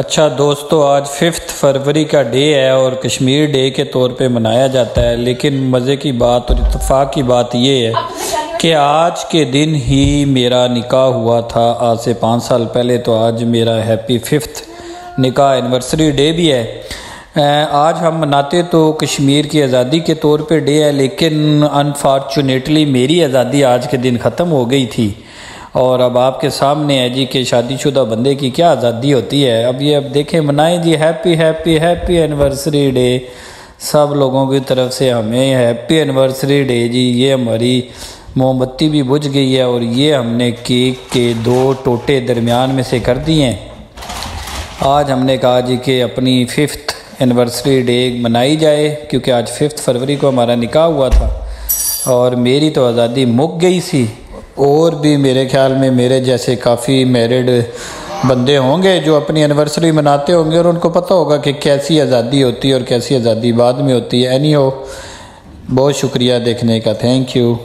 अच्छा दोस्तों, आज फिफ्थ फरवरी का डे है और कश्मीर डे के तौर पे मनाया जाता है, लेकिन मज़े की बात और इतफाक़ की बात यह है कि आज के दिन ही मेरा निकाह हुआ था। आज से पाँच साल पहले तो आज मेरा हैप्पी फिफ्थ निकाह एनिवर्सरी डे भी है। आज हम मनाते तो कश्मीर की आज़ादी के तौर पे डे है, लेकिन अनफॉर्चुनेटली मेरी आज़ादी आज के दिन ख़त्म हो गई थी। और अब आपके सामने है जी कि शादीशुदा बंदे की क्या आज़ादी होती है? अब ये अब देखें, मनाएँ जी happy happy happy anniversary day सब लोगों की तरफ़ से हमें हैप्पी एनिवर्सरी डे जी। ये हमारी मोमबत्ती भी बुझ गई है और ये हमने केक के दो टोटे दरमियान में से कर दिए हैं। आज हमने कहा जी कि अपनी फिफ्थ एनिवर्सरी डे मनाई जाए, क्योंकि आज फिफ्थ फरवरी को हमारा निकाह हुआ था। और मेरी तो आज़ादी मुक गई सी। और भी मेरे ख्याल में मेरे जैसे काफ़ी मैरिड बंदे होंगे जो अपनी एनिवर्सरी मनाते होंगे और उनको पता होगा कि कैसी आज़ादी होती है और कैसी आज़ादी बाद में होती है। एनी हो बहुत शुक्रिया देखने का। Thank you